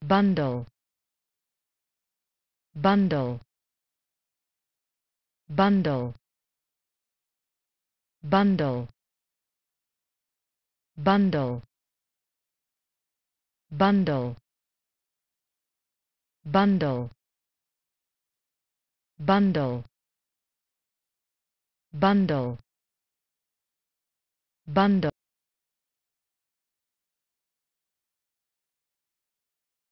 bundle bundle bundle bundle bundle bundle bundle bundle bundle bundle